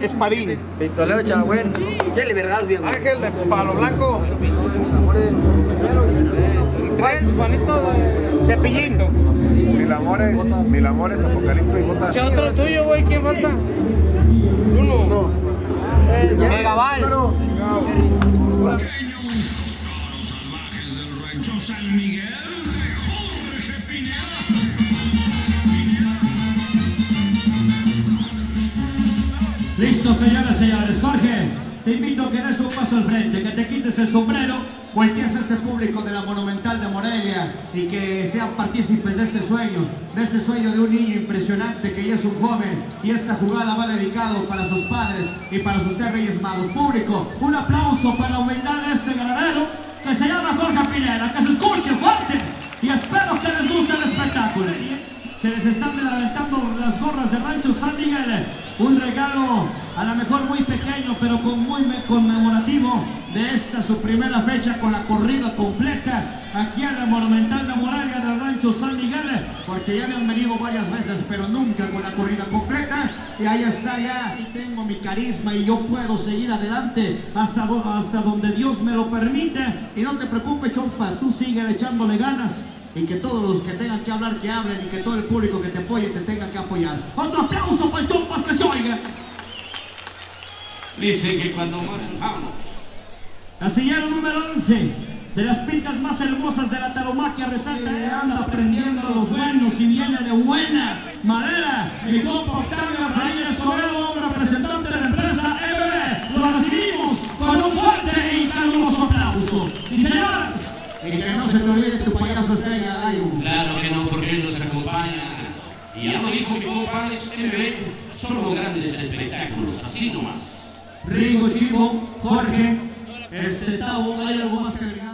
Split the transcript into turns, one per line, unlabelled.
Espadín.
Pistolero Chagüen. Chele Vergas, viejo.
Ángel de Palo Blanco.
Tres, Juanito de...
Cepillín.
Mil amores, mil amores, apocalipto y botas.
otro tuyo, güey. ¿Quién falta?
Uno.
Megaval.
salvajes del rancho San Miguel
Listo, señoras y señores. Jorge, te invito a que des un paso al frente, que te quites el sombrero, voltees a este público de la Monumental de Morelia y que sean partícipes de este sueño, de este sueño de un niño impresionante que ya es un joven y esta jugada va dedicado para sus padres y para sus tres Reyes Magos. Público, un aplauso para humildad de este granero que se llama Jorge Pineda, que se escuche fuerte y espero que les guste el espectáculo. Se les están levantando las gorras de Rancho San Miguel. Un regalo a lo mejor muy pequeño, pero con muy me- conmemorativo de esta su primera fecha con la corrida completa aquí a la Monumental de Moralia del Rancho San Miguel, porque ya me han venido varias veces, pero nunca con la corrida completa. Y ahí está ya, y tengo mi carisma y yo puedo seguir adelante hasta, hasta donde Dios me lo permite. Y no te preocupes, Chompa, tú sigue echándole ganas y que todos los que tengan que hablar, que hablen y que todo el público que te apoye te tenga que apoyar. Otro aplauso para el Chompas oiga.
Dice que cuando más vamos,
La señal número 11 de las pintas más hermosas de la tauromaquia resalta anda aprendiendo a los buenos y viene de buena madera. Mi compa Octavio Efraín Escobedo, representante de la empresa EBB. Lo recibimos con un fuerte y caluroso aplauso. Sí, señores. Y que no se te olvide tu payaso estrella, Gallo.
claro que no, porque él nos acompaña. Y ya lo dijo mi compadre, es MB, solo grandes espectáculos, así nomás.
Rigo, Chivo, Jorge, este Tavo, ¿hay algo más que?